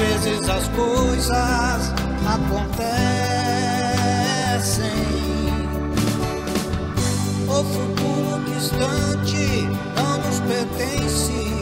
vezes as coisas acontecem. O futuro distante não nos pertence.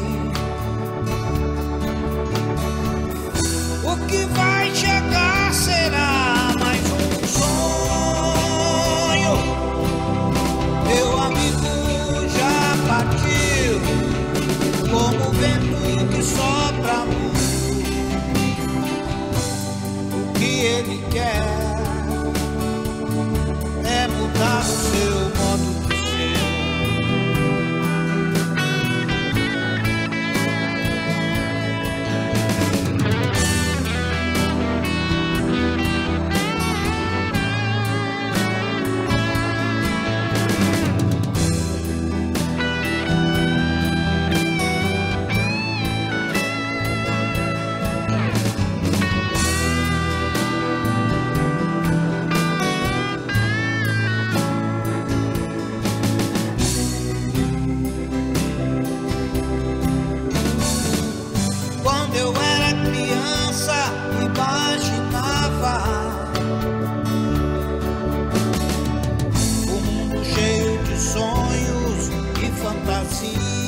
shall see.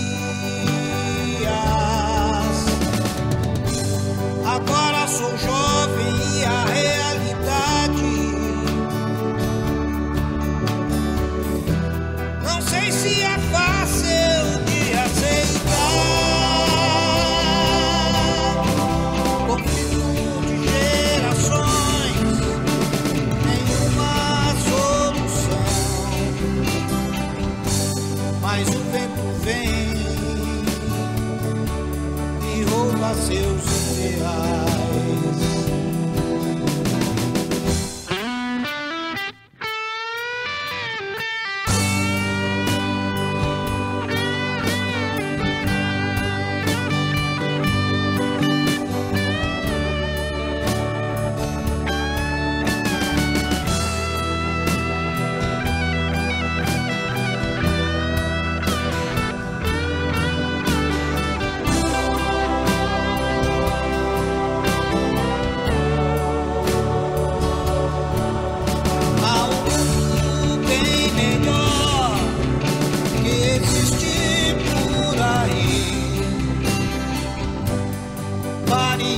seus erros.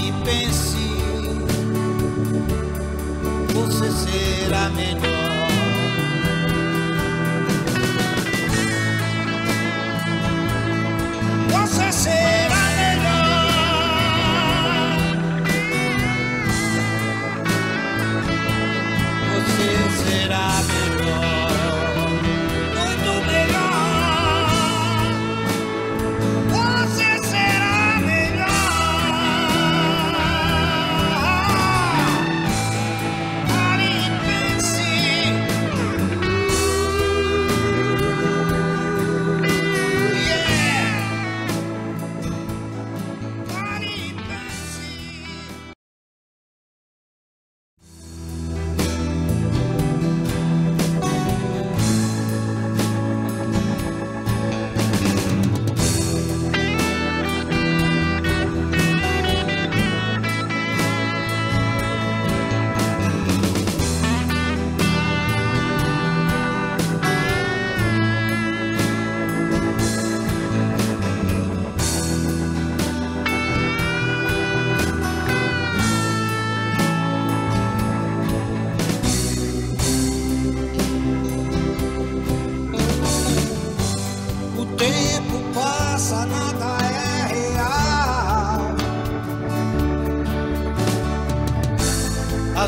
e pense, você será melhor.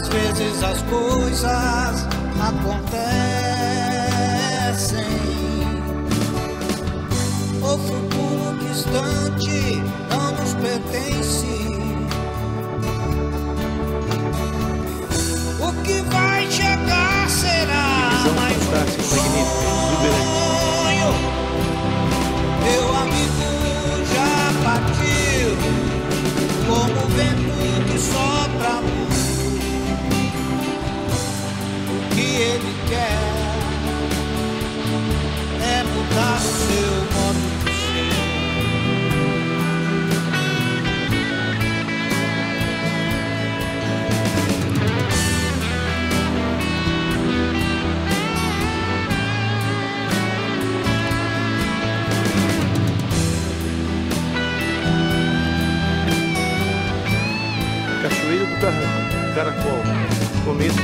Às vezes as coisas acontecem. O futuro distante não nos pertence.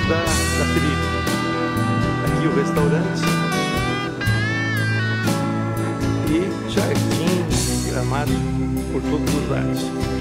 Da, da trilha. Aqui o restaurante e jardim, gramado por todos os lados.